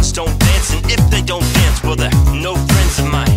friends don't dance, and if they don't dance, well, they're no friends of mine.